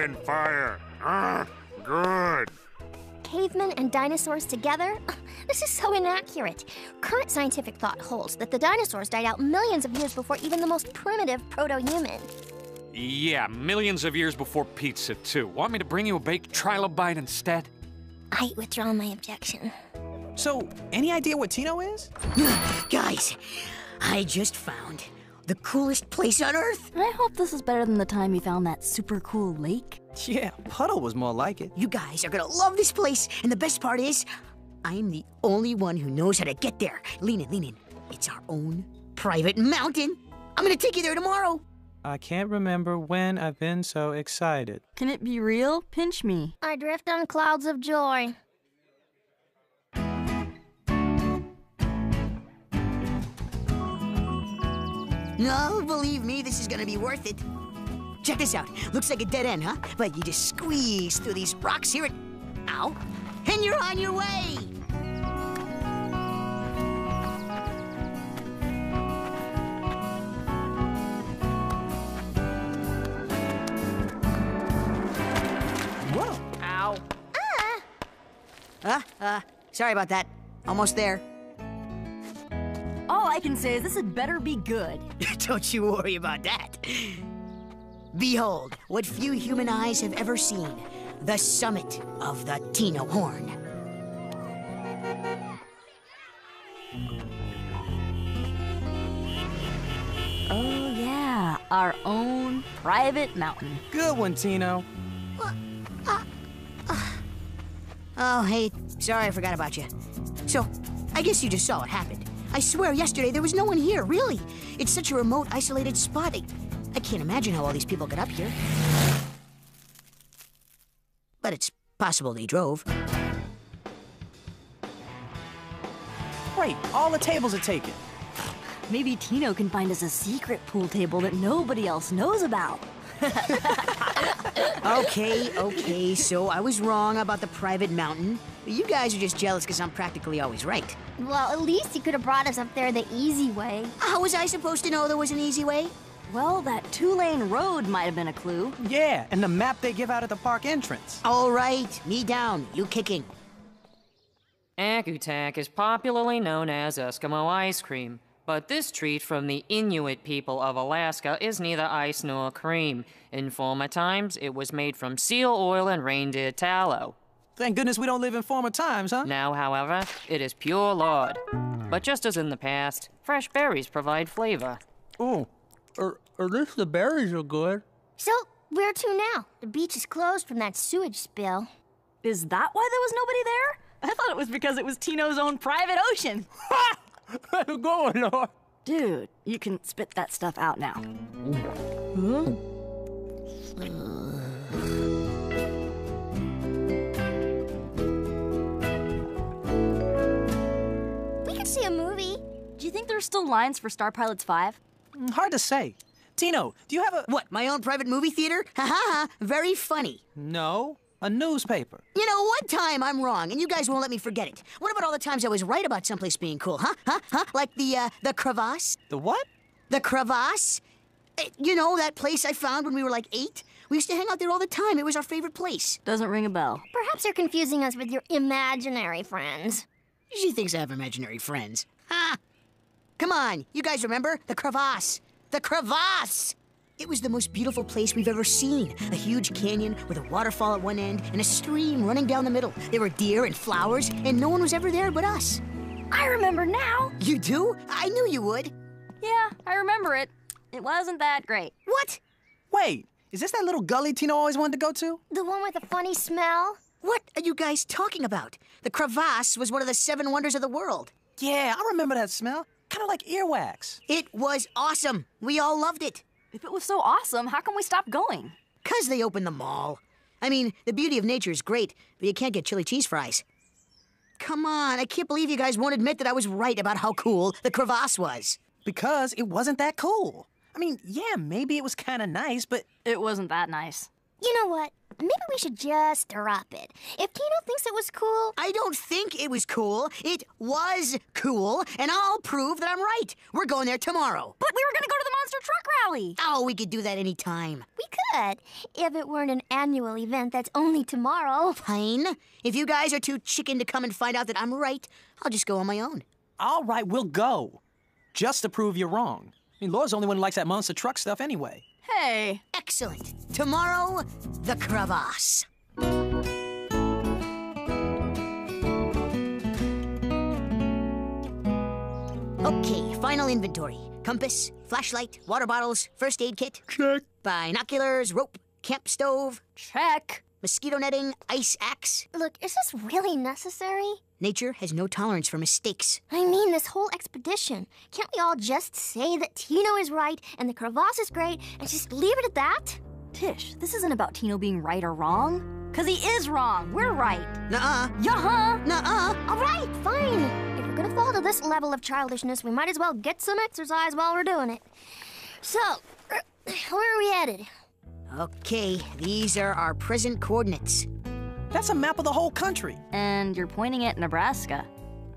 Put food in fire. Ah, good. Cavemen and dinosaurs together? This is so inaccurate. Current scientific thought holds that the dinosaurs died out millions of years before even the most primitive proto human. Yeah, millions of years before pizza, too. Want me to bring you a baked trilobite instead? I withdraw my objection. So, any idea what Tino is? Guys, I just found the coolest place on Earth. I hope this is better than the time you found that super cool lake. Yeah, Puddle was more like it. You guys are gonna love this place, and the best part is, I'm the only one who knows how to get there. Lean in, lean in. It's our own private mountain. I'm gonna take you there tomorrow. I can't remember when I've been so excited. Can it be real? Pinch me. I drift on clouds of joy. No, believe me, this is gonna be worth it. Check this out. Looks like a dead end, huh? But you just squeeze through these rocks here and. Ow! And you're on your way! Whoa. Ow. Ah! Uh, uh, sorry about that. Almost there. All I can say is this had better be good. Don't you worry about that. Behold, what few human eyes have ever seen the summit of the Tino Horn. Oh, yeah. Our own private mountain. Good one, Tino. Oh, hey, sorry I forgot about you. So, I guess you just saw what happened. I swear, yesterday there was no one here, really. It's such a remote, isolated spot. I, I can't imagine how all these people got up here. But it's possible they drove. Great, all the tables are taken. Maybe Tino can find us a secret pool table that nobody else knows about. Okay, okay, so I was wrong about the private mountain. You guys are just jealous because I'm practically always right. Well, at least you could have brought us up there the easy way. How was I supposed to know there was an easy way? Well, that two lane road might have been a clue. Yeah, and the map they give out at the park entrance. All right, me down, you kicking. Akutak is popularly known as Eskimo ice cream, but this treat from the Inuit people of Alaska is neither ice nor cream. In former times, it was made from seal oil and reindeer tallow. Thank goodness we don't live in former times, huh? Now, however, it is pure lard. But just as in the past, fresh berries provide flavor. Oh, or, er, or er, at least the berries are good. So, where to now? The beach is closed from that sewage spill. Is that why there was nobody there? I thought it was because it was Tino's own private ocean. Go on, Lord. Dude, you can spit that stuff out now. We could see a movie. Do you think there's still lines for Star Pilots 5? Mm, Hard to say. Tino, do you have a. What, my own private movie theater? Ha ha ha, very funny. No, a newspaper. You know, one time I'm wrong, and you guys won't let me forget it. What about all the times I was right about someplace being cool, huh? Huh? Huh? Like the, uh, the crevasse? The what? The crevasse? Eh, You know, that place I found when we were like eight? We used to hang out there all the time. It was our favorite place. Doesn't ring a bell. Perhaps you're confusing us with your imaginary friends. She thinks I have imaginary friends. Ha! Come on, you guys remember? The crevasse. The crevasse! It was the most beautiful place we've ever seen. A huge canyon with a waterfall at one end and a stream running down the middle. There were deer and flowers, and no one was ever there but us. I remember now. You do? I knew you would. Yeah, I remember it. It wasn't that great. What? Wait, is this that little gully Tino always wanted to go to? The one with the funny smell? What are you guys talking about? The crevasse was one of the seven wonders of the world. Yeah, I remember that smell. Kind of like earwax. It was awesome. We all loved it. If it was so awesome, how come we stopped going? Because they opened the mall. I mean, the beauty of nature is great, but you can't get chili cheese fries. Come on, I can't believe you guys won't admit that I was right about how cool the crevasse was. Because it wasn't that cool. I mean, yeah, maybe it was kind of nice, but It wasn't that nice. You know what? Maybe we should just drop it. If Tino thinks it was cool, I don't think it was cool. It was cool, and I'll prove that I'm right. We're going there tomorrow. But we were gonna go to the monster truck rally. Oh, we could do that any time. we could. If it weren't an annual event that's only tomorrow. Fine. If you guys are too chicken to come and find out that I'm right, I'll just go on my own. All right, we'll go. Just to prove you're wrong. I mean, Lor's the only one who likes that monster truck stuff anyway. Hey. Excellent. Tomorrow, the crevasse. Okay, final inventory. Compass, flashlight, water bottles, first aid kit. Check. Binoculars, rope, camp stove, Check. mosquito netting, ice axe. Look, is this really necessary? Nature has no tolerance for mistakes. I mean, this whole expedition. Can't we all just say that Tino is right and the crevasse is great and just leave it at that? Tish, this isn't about Tino being right or wrong. Cause he is wrong. We're right. Nuh-uh. Yeah. Nuh-uh. All right, fine. If we're gonna fall to this level of childishness, we might as well get some exercise while we're doing it. So, where are we headed? Okay, these are our present coordinates. That's a map of the whole country. And you're pointing at Nebraska.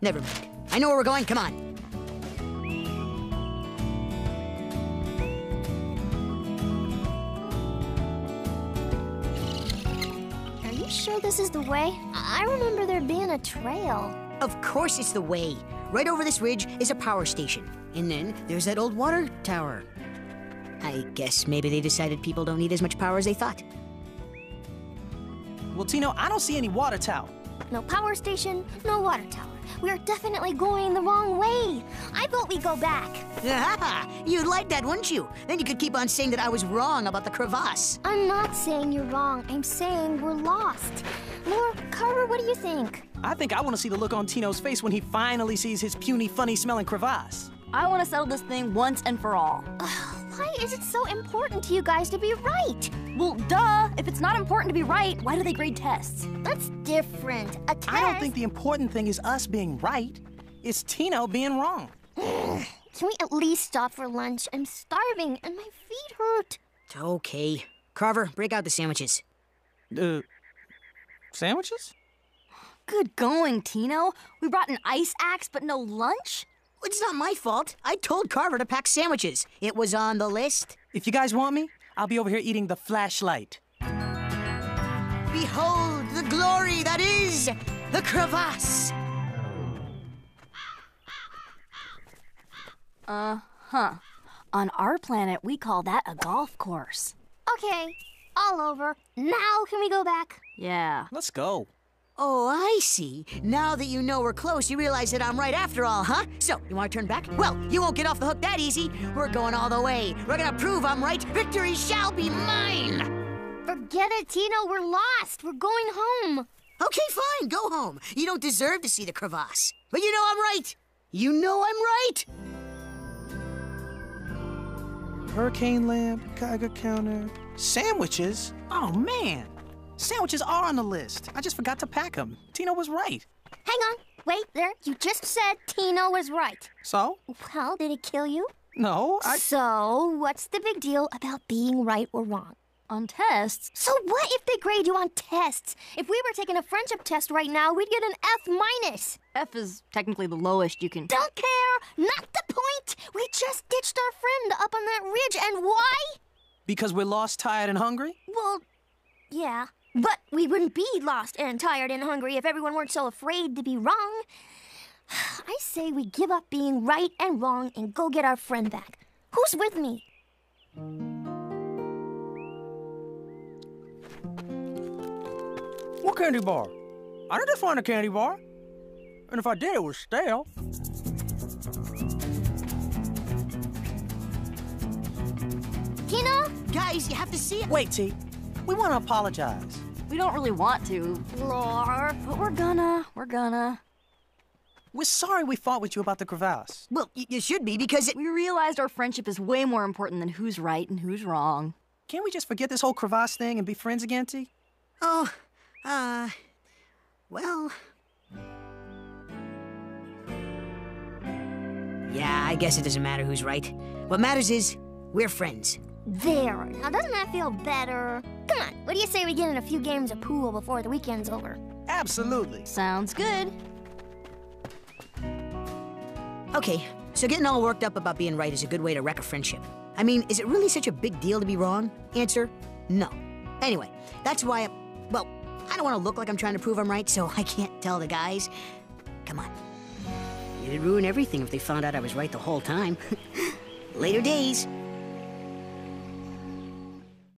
Never mind. I know where we're going. Come on. Are you sure this is the way? I remember there being a trail. Of course it's the way. Right over this ridge is a power station. And then there's that old water tower. I guess maybe they decided people don't need as much power as they thought. Well, Tino, I don't see any water tower. No power station, no water tower. We're definitely going the wrong way. I vote we go back. Ah, You'd like that, wouldn't you? Then you could keep on saying that I was wrong about the crevasse. I'm not saying you're wrong. I'm saying we're lost. Lor, Carver, what do you think? I think I want to see the look on Tino's face when he finally sees his puny, funny smelling crevasse. I want to settle this thing once and for all. Why is it so important to you guys to be right? Well, duh. If it's not important to be right, why do they grade tests? That's different. A test. I don't think the important thing is us being right. It's Tino being wrong. Can we at least stop for lunch? I'm starving and my feet hurt. Okay. Carver, break out the sandwiches. Uh, sandwiches? Good going, Tino. We brought an ice axe, but no lunch? It's not my fault. I told Carver to pack sandwiches. It was on the list. If you guys want me, I'll be over here eating the flashlight. Behold the glory that is the crevasse. Uh huh. On our planet, we call that a golf course. Okay, all over. Now can we go back? Yeah. Let's go. Oh, I see. Now that you know we're close, you realize that I'm right after all, huh? So, you want to turn back? Well, you won't get off the hook that easy. We're going all the way. We're gonna prove I'm right. Victory shall be mine. Forget it, Tino. We're lost. We're going home. Okay, fine. Go home. You don't deserve to see the crevasse. But you know I'm right. You know I'm right. Hurricane lamp, Geiger counter. Sandwiches? Oh, man. Sandwiches are on the list. I just forgot to pack them. Tino was right. Hang on. Wait there. You just said Tino was right. So? Well, did it kill you? No, I. So, what's the big deal about being right or wrong? On tests, So, what if they grade you on tests? If we were taking a friendship test right now, we'd get an F minus. F is technically the lowest you can. Don't care. Not the point. We just ditched our friend up on that ridge, and why? Because we're lost, tired, and hungry? Well, yeah. But we wouldn't be lost and tired and hungry if everyone weren't so afraid to be wrong. I say we give up being right and wrong and go get our friend back. Who's with me? What candy bar? I didn't find a candy bar. And if I did, it was stale. Tino? Guys, you have to see it. Wait, T. We want to apologize. We don't really want to, Lor. but we're gonna. We're gonna. We're sorry we fought with you about the crevasse. Well, y- you should be because it. We realized our friendship is way more important than who's right and who's wrong. Can't we just forget this whole crevasse thing and be friends again, T? Oh, uh. Well. Yeah, I guess it doesn't matter who's right. What matters is we're friends. There. Now, doesn't that feel better? Come on, what do you say we get in a few games of pool before the weekend's over? Absolutely. Sounds good. Okay, so getting all worked up about being right is a good way to wreck a friendship. I mean, is it really such a big deal to be wrong? Answer, no. Anyway, that's why I, well, I don't want to look like I'm trying to prove I'm right, so I can't tell the guys. Come on. It'd ruin everything if they found out I was right the whole time. Later days.